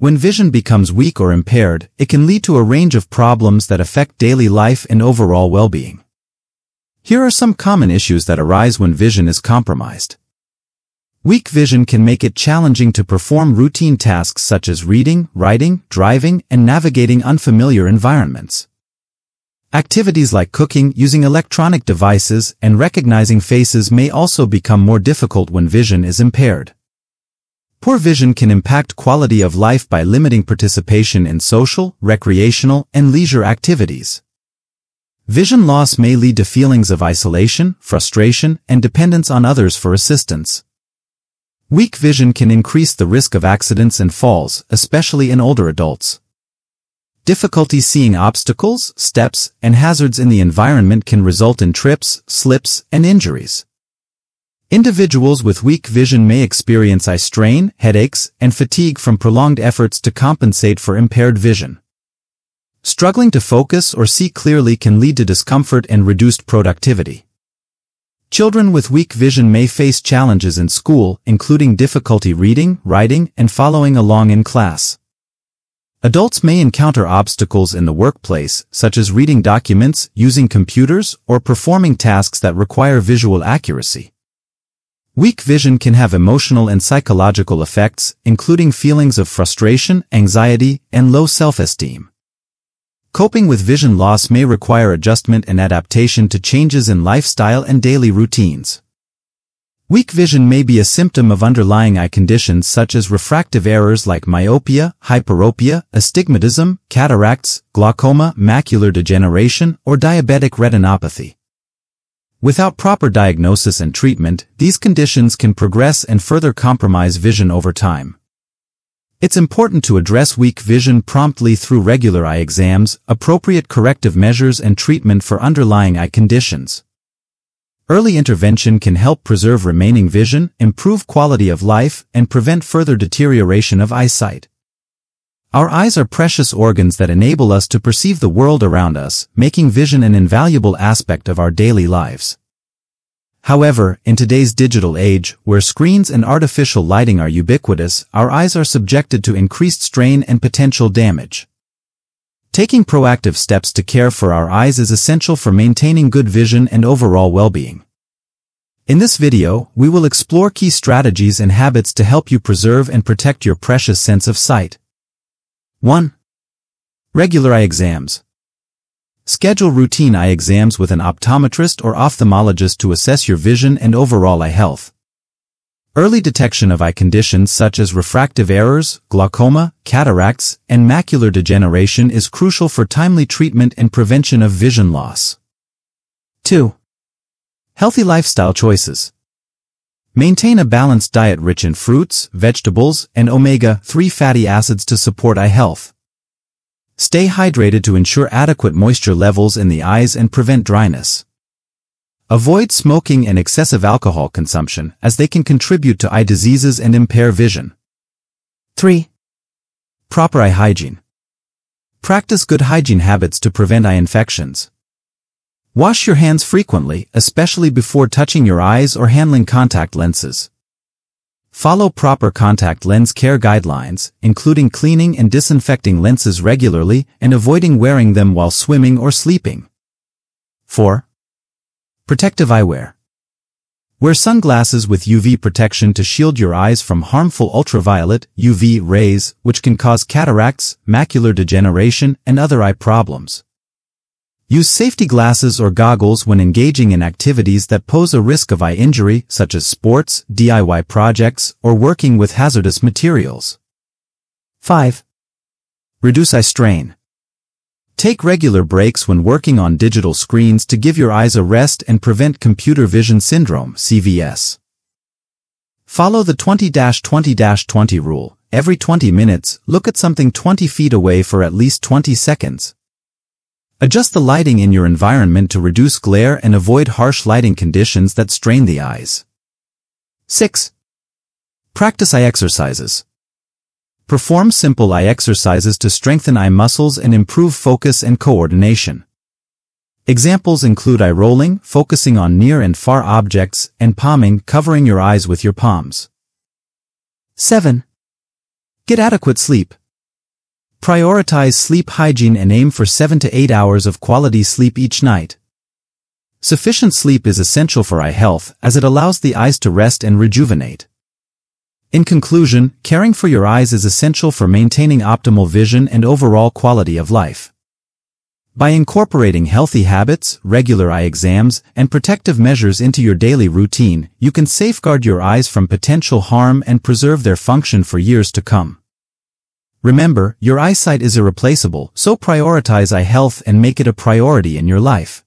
When vision becomes weak or impaired, it can lead to a range of problems that affect daily life and overall well-being. Here are some common issues that arise when vision is compromised. Weak vision can make it challenging to perform routine tasks such as reading, writing, driving, and navigating unfamiliar environments. Activities like cooking, using electronic devices, and recognizing faces may also become more difficult when vision is impaired. Poor vision can impact quality of life by limiting participation in social, recreational, and leisure activities. Vision loss may lead to feelings of isolation, frustration, and dependence on others for assistance. Weak vision can increase the risk of accidents and falls, especially in older adults. Difficulty seeing obstacles, steps, and hazards in the environment can result in trips, slips, and injuries. Individuals with weak vision may experience eye strain, headaches, and fatigue from prolonged efforts to compensate for impaired vision. Struggling to focus or see clearly can lead to discomfort and reduced productivity. Children with weak vision may face challenges in school, including difficulty reading, writing, and following along in class. Adults may encounter obstacles in the workplace, such as reading documents, using computers, or performing tasks that require visual accuracy. Weak vision can have emotional and psychological effects, including feelings of frustration, anxiety, and low self-esteem. Coping with vision loss may require adjustment and adaptation to changes in lifestyle and daily routines. Weak vision may be a symptom of underlying eye conditions such as refractive errors like myopia, hyperopia, astigmatism, cataracts, glaucoma, macular degeneration, or diabetic retinopathy. Without proper diagnosis and treatment, these conditions can progress and further compromise vision over time. It's important to address weak vision promptly through regular eye exams, appropriate corrective measures and treatment for underlying eye conditions. Early intervention can help preserve remaining vision, improve quality of life, and prevent further deterioration of eyesight. Our eyes are precious organs that enable us to perceive the world around us, making vision an invaluable aspect of our daily lives. However, in today's digital age, where screens and artificial lighting are ubiquitous, our eyes are subjected to increased strain and potential damage. Taking proactive steps to care for our eyes is essential for maintaining good vision and overall well-being. In this video, we will explore key strategies and habits to help you preserve and protect your precious sense of sight. 1. Regular eye exams. Schedule routine eye exams with an optometrist or ophthalmologist to assess your vision and overall eye health. Early detection of eye conditions such as refractive errors, glaucoma, cataracts, and macular degeneration is crucial for timely treatment and prevention of vision loss. 2. Healthy lifestyle choices. Maintain a balanced diet rich in fruits, vegetables, and omega-3 fatty acids to support eye health. Stay hydrated to ensure adequate moisture levels in the eyes and prevent dryness. Avoid smoking and excessive alcohol consumption as they can contribute to eye diseases and impair vision. 3. Proper eye hygiene. Practice good hygiene habits to prevent eye infections. Wash your hands frequently, especially before touching your eyes or handling contact lenses. Follow proper contact lens care guidelines, including cleaning and disinfecting lenses regularly and avoiding wearing them while swimming or sleeping. 4. Protective eyewear. Wear sunglasses with UV protection to shield your eyes from harmful ultraviolet UV rays, which can cause cataracts, macular degeneration, and other eye problems. Use safety glasses or goggles when engaging in activities that pose a risk of eye injury, such as sports, DIY projects, or working with hazardous materials. 5. Reduce eye strain. Take regular breaks when working on digital screens to give your eyes a rest and prevent computer vision syndrome, CVS. Follow the 20-20-20 rule. Every 20 minutes, look at something 20 feet away for at least 20 seconds. Adjust the lighting in your environment to reduce glare and avoid harsh lighting conditions that strain the eyes. 6. Practice eye exercises. Perform simple eye exercises to strengthen eye muscles and improve focus and coordination. Examples include eye rolling, focusing on near and far objects, and palming, covering your eyes with your palms. 7. Get adequate sleep. Prioritize sleep hygiene and aim for 7 to 8 hours of quality sleep each night. Sufficient sleep is essential for eye health as it allows the eyes to rest and rejuvenate. In conclusion, caring for your eyes is essential for maintaining optimal vision and overall quality of life. By incorporating healthy habits, regular eye exams, and protective measures into your daily routine, you can safeguard your eyes from potential harm and preserve their function for years to come. Remember, your eyesight is irreplaceable, so prioritize eye health and make it a priority in your life.